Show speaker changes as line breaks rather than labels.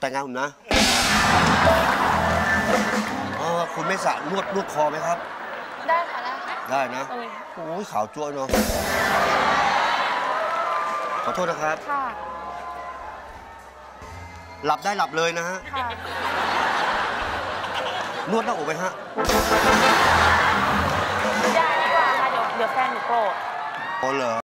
แต่งงานผมนะเออคุณไม่สระนวดนวดคอไหมครับ
ได้ค่ะได้ค่ะ
ได้นะ
อ้ย
โอ้ยขาวจั่วเนาะ ขอโทษนะครับ
ค่ะ
หลับได้หลับเลยนะฮะ
ค่ะ
นวดหน้าอกไปฮะ
อย่าดีกว่าค่ะเดี๋ยวเดี๋ยวแฟนหนูโกรธ
โอ้เหรอ